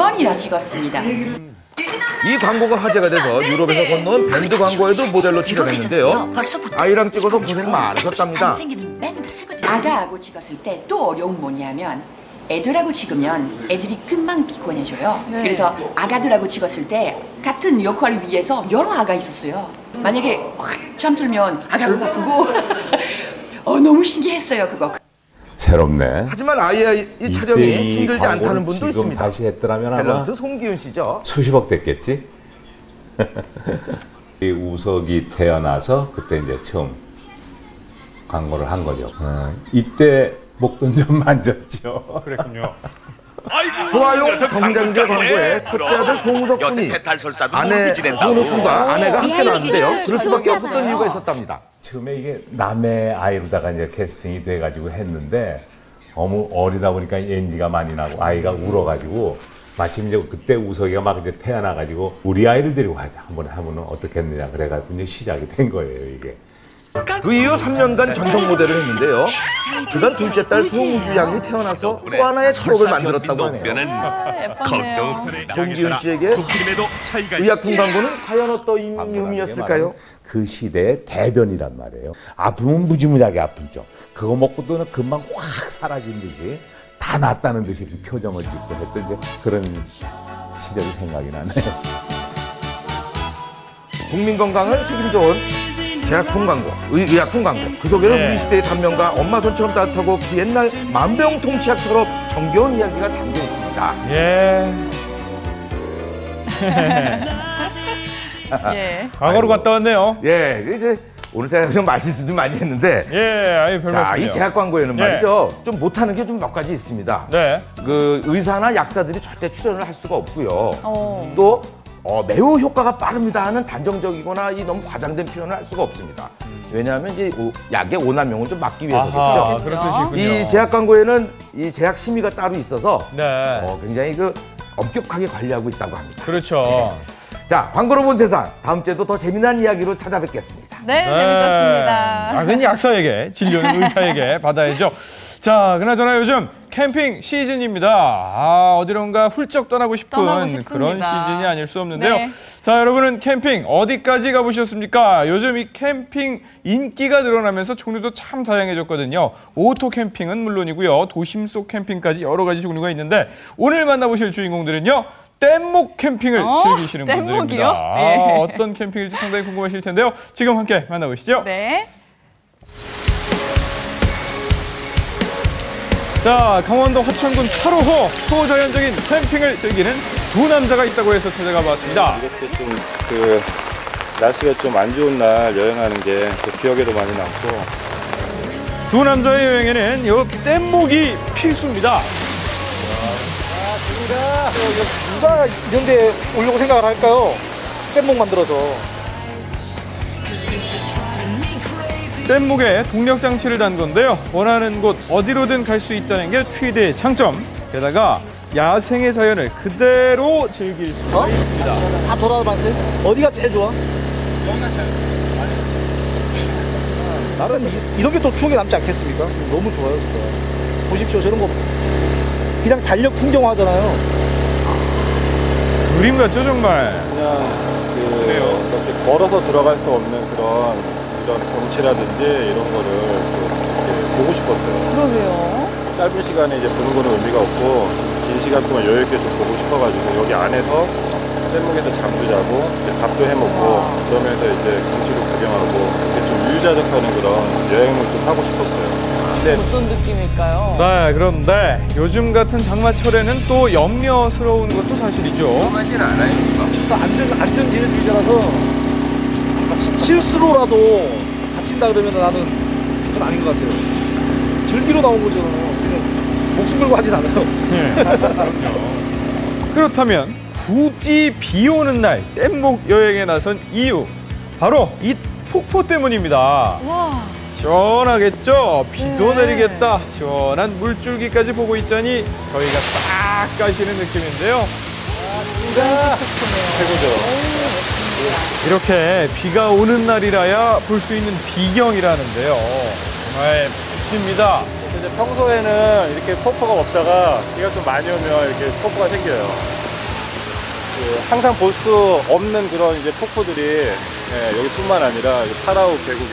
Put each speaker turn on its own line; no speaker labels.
번이나 찍었습니다.
이 광고가 화제가 돼서 유럽에서 건너온 밴드 광고에도 모델로 출연했는데요. 아이랑 찍어서 고생 많으셨답니다.
아가하고 찍었을 때 또 어려운 뭐냐면 애들하고 찍으면 애들이 금방 피곤해져요. 그래서 아가들하고 찍었을 때 같은 역할을 위해서 여러 아가 있었어요. 만약에 확 잠들면 아가로 바꾸고 어, 너무 신기했어요 그거.
새롭네.
하지만 아이의 이 촬영이 힘들지 않다는 분도
지금
있습니다.
다시 했더라면 아마
탤런트 송기훈 씨죠.
수십억 됐겠지. 이 우석이 태어나서 그때 이제 처음 광고를 한 거죠. 어, 이때 목돈 좀 만졌죠.
그랬군요.
소아용 정장제 광고에 첫째 아들 송우석 군이 아내 손우 군과 아내가 함께 나왔는데요. 그럴 수밖에 없었던 이유가 있었답니다.
처음에 이게 남의 아이로다가 이제 캐스팅이 돼가지고 했는데 너무 어리다 보니까 엔지가 많이 나고 아이가 울어가지고 마침 이제 그때 우석이가 막 이제 태어나가지고 우리 아이를 데리고 가자 한번 하면은 어떻겠느냐 그래가지고 이제 시작이 된 거예요 이게.
그 이후 3년간 전속 모델을 했는데요. 그간 둘째 딸 송주 양이 태어나서 또 하나의 철업을 만들었다고 하네요. 송지훈 씨에게 의약품 광고는 과연 어떤 의미였을까요?
그 시대의 대변이란 말이에요. 아프면 무지무지하게 아픈 쪽. 그거 먹고도 금방 확 사라진 듯이 다 낫다는 듯이 그 표정을 짓고 했던 그런 시절이 생각이 나네요.
국민 건강을 책임져온 제약품 광고, 의, 의약품 광고. 그 속에는
네.
우리 시대의 단면과 엄마 손처럼 따뜻하고 그 옛날 만병통치약처럼 정겨운 이야기가 담겨 있습니다.
예.
예.
과거로 갔다 왔네요.
예, 이제 오늘 제가 좀 말씀 좀 많이 했는데
예, 아예 별
자.
이
제약 광고에는
예.
말이죠. 좀 못하는 게 좀 몇 가지 있습니다.
네.
그 의사나 약사들이 절대 출연을 할 수가 없고요.
어.
또 어, 매우 효과가 빠릅니다 하는 단정적이거나 이 너무 과장된 표현을 할 수가 없습니다. 왜냐하면 이제 오- 약의 오남용을 좀 막기 위해서겠죠.
아하, 그런 뜻이군요.
이 제약 광고에는 이 제약 심의가 따로 있어서
네.
어, 굉장히 그 엄격하게 관리하고 있다고 합니다.
그렇죠.
자, 광고로 본 세상 다음 주에도 더 재미난 이야기로 찾아뵙겠습니다.
네,
네.
재밌었습니다.
약은 약사에게, 진료는 의사에게 받아야죠. 자, 그나저나 요즘 캠핑 시즌입니다. 아, 어디론가 훌쩍 떠나고 싶은
떠나고.
그런 시즌이 아닐 수 없는데요.
네.
자, 여러분은 캠핑 어디까지 가보셨습니까? 요즘 이 캠핑 인기가 늘어나면서 종류도 참 다양해졌거든요. 오토 캠핑은 물론이고요. 도심 속 캠핑까지 여러 가지 종류가 있는데 오늘 만나보실 주인공들은요. 뗏목 캠핑을
어?
즐기시는
뗏목이요?
분들입니다. 아,
예.
어떤 캠핑일지 상당히 궁금하실 텐데요. 지금 함께 만나보시죠.
네.
자, 강원도 화천군 8호호 초자연적인 캠핑을 즐기는 두 남자가 있다고 해서 찾아가 봤습니다.
이렇게 좀 그 날씨가 좀 안 좋은 날 여행하는 게그 기억에도 많이 남고
두 남자의 여행에는 요 뗏목이 필수입니다.
누가 이런 데 오려고 생각을 할까요? 뗏목 만들어서.
뗏목에 동력 장치를 단 건데요. 원하는 곳 어디로든 갈 수 있다는 게 최대의 장점. 게다가 야생의 자연을 그대로 즐길 수가
어?
있습니다.
다 돌아봤어요? 어디가 제일 좋아? 나는 이, 런 게 또 추억에 남지 않겠습니까? 너무 좋아요, 진짜. 보십시오, 저런 거. 그냥 달력 풍경화잖아요.
그림 같죠 정말.
그냥 그
그래요?
걸어서 들어갈 수 없는 그런 이런 경치라든지 이런 거를 좀 보고 싶었어요.
그러게요.
짧은 시간에 이제 보는 거는 의미가 없고 긴 시간 동안 여유 있게 좀 보고 싶어가지고 여기 안에서 뗏목에서 잠도 자고 이제 밥도 해 먹고 그러면서 이제 경치도 구경하고 이렇게 좀 유유자적하는 그런 여행을 좀 하고 싶었어요. 근데
어떤 느낌일까요?
네, 그런데 요즘 같은 장마철에는 또 염려스러운 것도 사실이죠.
또 안전, 안전지는 유저라서 시- 실수로라도 다친다 그러면 나는 그건 아닌 것 같아요. 즐기러 나온 거죠. 그냥 목숨 걸고 하진 않아요.
그렇다면 굳이 비 오는 날 뗏목 여행에 나선 이유 바로 이 폭포 때문입니다.
와.
시원하겠죠? 비도
네.
내리겠다. 시원한 물줄기까지 보고 있자니 저희가 딱 가시는 느낌인데요. 이렇게 비가 오는 날이라야 볼 수 있는 비경이라는데요. 정말 멋집니다.
이제 평소에는 이렇게 폭포가 없다가 비가 좀 많이 오면 이렇게 폭포가 생겨요. 그 항상 볼 수 없는 그런 이제 폭포들이 예, 여기뿐만 아니라 이 파라오 계곡